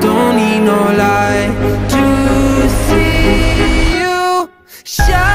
Don't need no light to see you shine.